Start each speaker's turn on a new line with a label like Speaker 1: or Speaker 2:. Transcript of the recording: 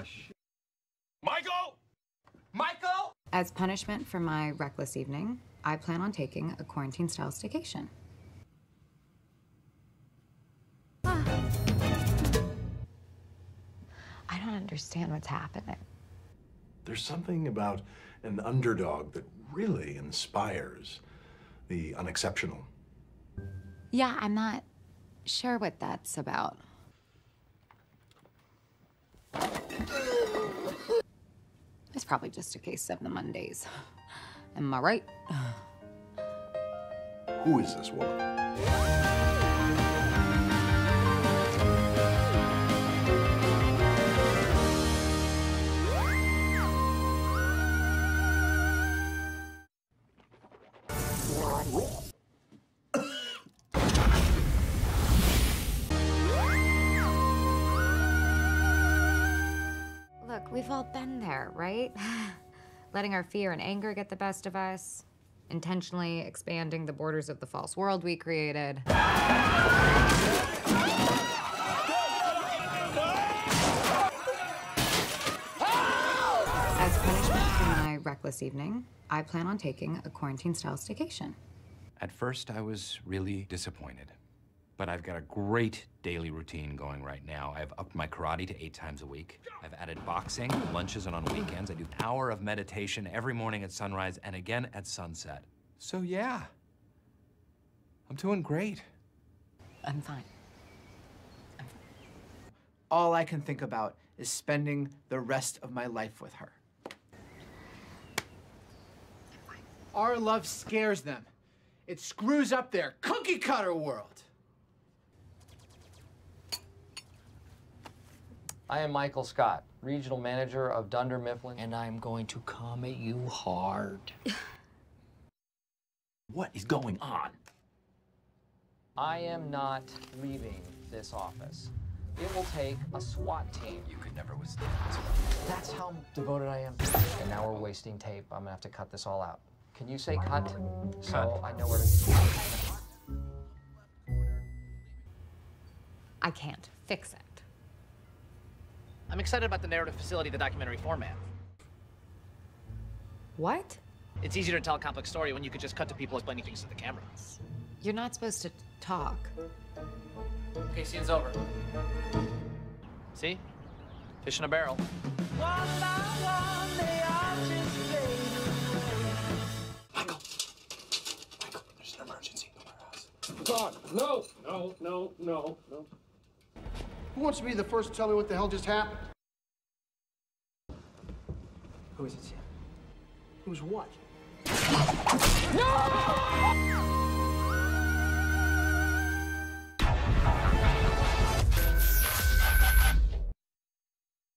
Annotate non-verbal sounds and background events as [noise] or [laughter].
Speaker 1: gosh.
Speaker 2: Michael! Michael!
Speaker 3: As punishment for my reckless evening, I plan on taking a quarantine style staycation. Ah. I don't understand what's happening.
Speaker 4: There's something about an underdog that really inspires the unexceptional.
Speaker 3: Yeah, I'm not sure what that's about. It's probably just a case of the Mondays. Am I right? [sighs]
Speaker 4: Who is this woman?
Speaker 3: Look, we've all been there, right? [sighs] Letting our fear and anger get the best of us, intentionally expanding the borders of the false world we created. As punishment for my reckless evening, I plan on taking a quarantine style staycation.
Speaker 5: At first, I was really disappointed. But I've got a great daily routine going right now. I've upped my karate to eight times a week. I've added boxing, lunches, and on weekends. I do an hour of meditation every morning at sunrise and again at sunset. So, yeah, I'm doing great.
Speaker 3: I'm fine.
Speaker 6: All I can think about is spending the rest of my life with her. Our love scares them. It screws up their cookie cutter world.
Speaker 7: I am Michael Scott, Regional Manager of Dunder Mifflin, and I'm going to come at you hard. [laughs]
Speaker 2: What is going on?
Speaker 7: I am not leaving this office. It will take a SWAT team.
Speaker 5: You could never withstand this.
Speaker 7: That's how devoted I am. And now we're wasting tape. I'm gonna have to cut this all out. Can you say cut? So I know where to.
Speaker 3: I can't fix it.
Speaker 8: I'm excited about the narrative facility, the documentary format.
Speaker 3: What?
Speaker 8: It's easier to tell a complex story when you could just cut to people explaining things to the camera.
Speaker 3: You're not supposed to talk.
Speaker 8: Okay, scene's over. See? Fish in a barrel.
Speaker 4: Michael! Michael, there's an emergency in our house.
Speaker 9: God, no, no, no, no, no.
Speaker 10: Who wants to be the first to tell me what the hell just happened?
Speaker 6: Who is it, Sam?
Speaker 10: Who's what?
Speaker 9: No!